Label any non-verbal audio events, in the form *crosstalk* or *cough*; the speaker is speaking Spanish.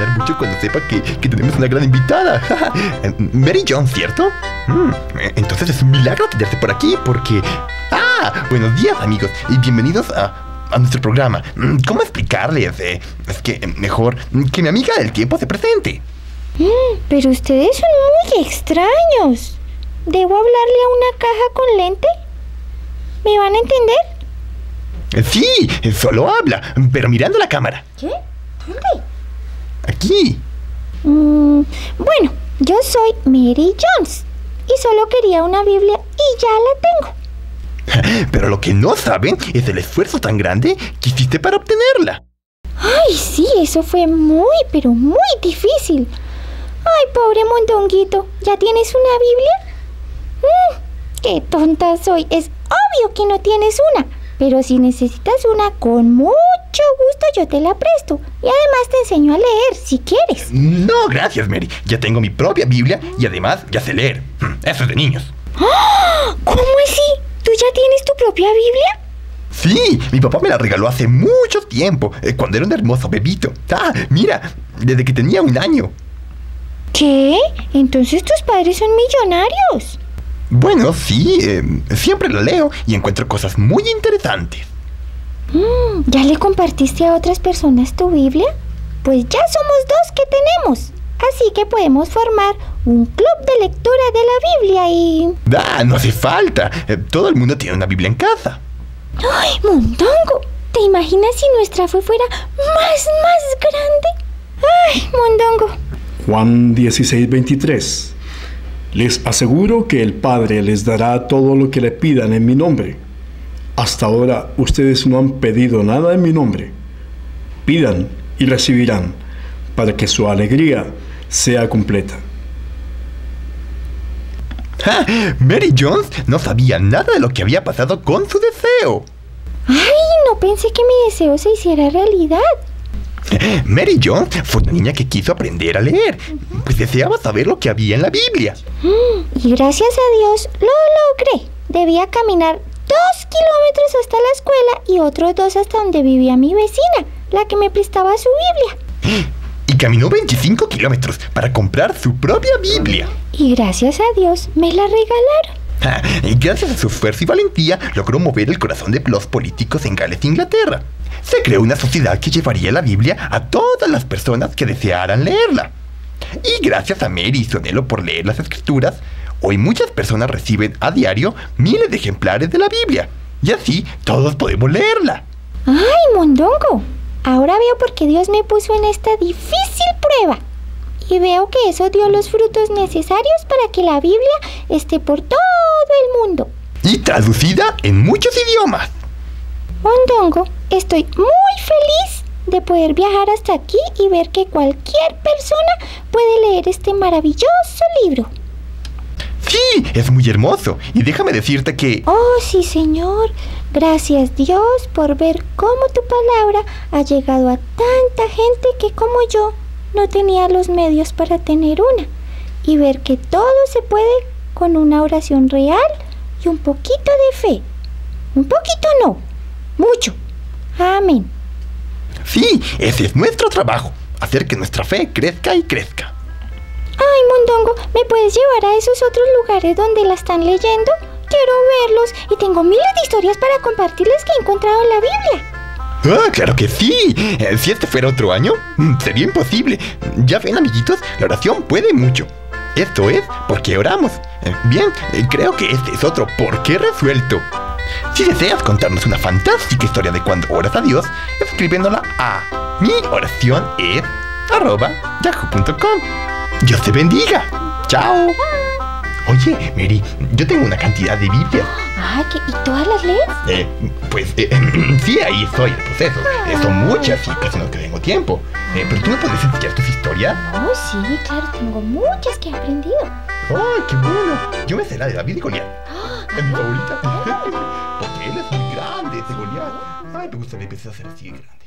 emocionar mucho cuando sepa que, que tenemos una gran invitada. *laughs* Mary John, ¿cierto? Mm, entonces es un milagro tenerte por aquí porque... Ah, buenos días amigos y bienvenidos a, a nuestro programa. Mm, ¿Cómo explicarles? Eh, es que eh, mejor que mi amiga del tiempo se presente. Mm, pero ustedes son muy extraños. ¿Debo hablarle a una caja con lente? ¿Me van a entender? Eh, Sí, eh, solo habla, pero mirando la cámara. ¿Qué? ¿Dónde? Aquí. Mm, bueno, yo soy Mary Jones y solo quería una Biblia y ya la tengo. *laughs* Pero lo que no saben es el esfuerzo tan grande que hiciste para obtenerla. Ay, sí, eso fue muy, pero muy difícil. Ay, pobre mondonguito, ¿ya tienes una Biblia? Mm, qué tonta soy. Es obvio que no tienes una. Pero si necesitas una, con mucho gusto yo te la presto. Y además te enseño a leer, si quieres. No, gracias, Mary. Ya tengo mi propia Biblia y además ya sé leer. Hmm, Eso es de niños. ¿Cómo así? ¿Tú ya tienes tu propia Biblia? Sí, mi papá me la regaló hace mucho tiempo, eh, cuando era un hermoso bebito. Ah, mira, desde que tenía un año. ¿Qué? Entonces tus padres son millonarios. Bueno, sí, eh, siempre la leo y encuentro cosas muy interesantes. Mm, ¿Ya le compartiste a otras personas tu Biblia? Pues ya somos dos que tenemos. Así que podemos formar un club de lectura de la Biblia y... Ah, no hace falta. Eh, todo el mundo tiene una Biblia en casa. ¡Ay, Mondongo! ¿Te imaginas si nuestra fe fuera más, más grande? ¡Ay, Mondongo! Juan 16, 23. Les aseguro que el Padre les dará todo lo que le pidan en mi nombre. Hasta ahora ustedes no han pedido nada en mi nombre. Pidan y recibirán, para que su alegría sea completa. Ja, Mary Jones no sabía nada de lo que había pasado con su deseo. ¡Ay, no pensé que mi deseo se hiciera realidad! Mary Jones fue una niña que quiso aprender a leer, pues deseaba saber lo que había en la Biblia. *gasps* Y gracias a Dios lo logré. Debía caminar dos kilómetros hasta la escuela y otros dos hasta donde vivía mi vecina, la que me prestaba su Biblia. *gasps* Y caminó 25 kilómetros para comprar su propia Biblia. Y gracias a Dios me la regalaron. *laughs* Y gracias a su esfuerzo y valentía logró mover el corazón de los políticos en Gales, Inglaterra. Se creó una sociedad que llevaría la Biblia a todas las personas que desearan leerla. Y gracias a Mary y su anhelo por leer las escrituras, hoy muchas personas reciben a diario miles de ejemplares de la Biblia. Y así todos podemos leerla. ¡Ay, Mondongo! Ahora veo por qué Dios me puso en esta difícil prueba. Y veo que eso dio los frutos necesarios para que la Biblia esté por todo el mundo. Y traducida en muchos idiomas. Mondongo, estoy muy feliz de poder viajar hasta aquí y ver que cualquier persona puede leer este maravilloso libro. Sí, es muy hermoso. Y déjame decirte que... Oh, sí, Señor. Gracias Dios por ver cómo tu palabra ha llegado a tanta gente que como yo no tenía los medios para tener una. Y ver que todo se puede con una oración real y un poquito de fe. Un poquito no, mucho. Amén. Sí, ese es nuestro trabajo. Hacer que nuestra fe crezca y crezca. Ay, Mondongo, ¿me puedes llevar a esos otros lugares donde la están leyendo? Quiero verlos y tengo miles de historias para compartirles que he encontrado en la Biblia. Ah, claro que sí. Eh, Si este fuera otro año, mm, sería imposible. Ya ven, amiguitos, la oración puede mucho. Esto es porque oramos. Eh, Bien, eh, creo que este es otro por qué resuelto. Si deseas contarnos una fantástica historia de cuando oras a Dios, escribiéndola a mi oración es arroba yahoo.com. Dios te bendiga. Chao. Oye, Mary, yo tengo una cantidad de Biblias. Ah, ¿qué? ¿y todas las lees? Eh, pues eh, sí, ahí estoy, el proceso. Eh, son muchas y casi no tengo tiempo. Eh, pero tú me podrías enseñar tus historias. Oh, sí, claro, tengo muchas que he aprendido. ¡Ay, qué bueno! Yo me sé la de David y Goliat. Es mi favorita. *laughs* Porque él es muy grande, ese Goliat. Ay, me gusta que empieces a ser así de grande.